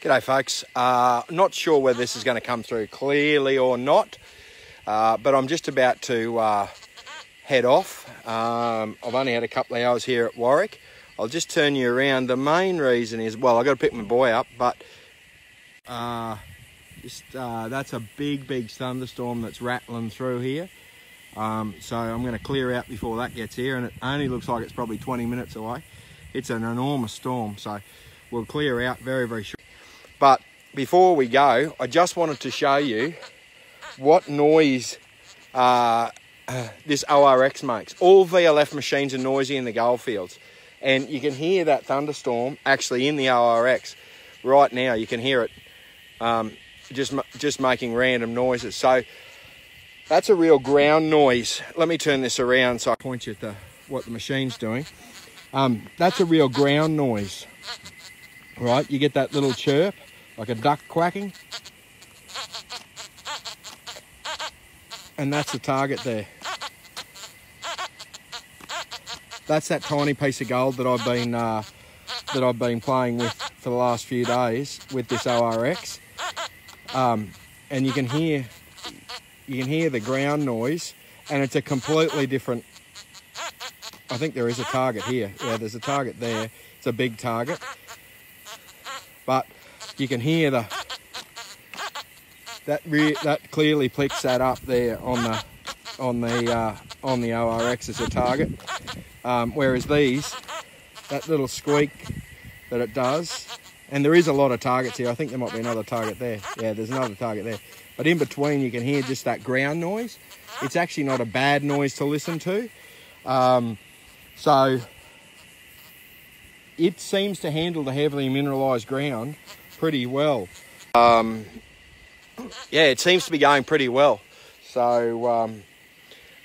G'day folks. Uh, not sure whether this is going to come through clearly or not, uh, but I'm just about to uh, head off. Um, I've only had a couple of hours here at Warwick. I'll just turn you around. The main reason is, well, I've got to pick my boy up, but uh, just, uh, that's a big, big thunderstorm that's rattling through here. Um, so I'm going to clear out before that gets here, and it only looks like it's probably 20 minutes away. It's an enormous storm, so we'll clear out very, very short. But before we go, I just wanted to show you what noise uh, this ORX makes. All VLF machines are noisy in the goldfields. And you can hear that thunderstorm actually in the ORX right now. You can hear it um, just, just making random noises. So that's a real ground noise. Let me turn this around so I can point you at the, what the machine's doing. Um, that's a real ground noise, right? You get that little chirp like a duck quacking. And that's the target there. That's that tiny piece of gold that I've been uh, that I've been playing with for the last few days with this ORX. Um, and you can hear you can hear the ground noise, and it's a completely different. I think there is a target here. Yeah, there's a target there. It's a big target, but you can hear the that re, that clearly picks that up there on the on the uh, on the ORX as a target. Um, whereas these, that little squeak that it does, and there is a lot of targets here. I think there might be another target there. Yeah, there's another target there. But in between, you can hear just that ground noise. It's actually not a bad noise to listen to. Um, so it seems to handle the heavily mineralised ground pretty well. Um, yeah, it seems to be going pretty well. So, um,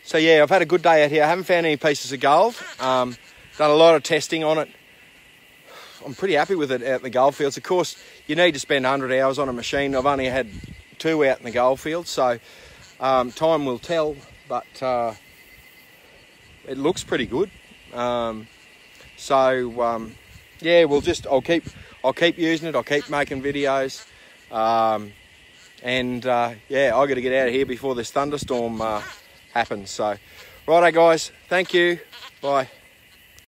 so yeah, I've had a good day out here. I haven't found any pieces of gold. Um, done a lot of testing on it. I'm pretty happy with it out in the goldfields. Of course, you need to spend 100 hours on a machine. I've only had two out in the goldfields, so um, time will tell. But uh, it looks pretty good. Um, so um, yeah, we'll just I'll keep I'll keep using it. I'll keep making videos. Um, and uh, yeah, I got to get out of here before this thunderstorm uh, happens. So, righto, guys. Thank you. Bye.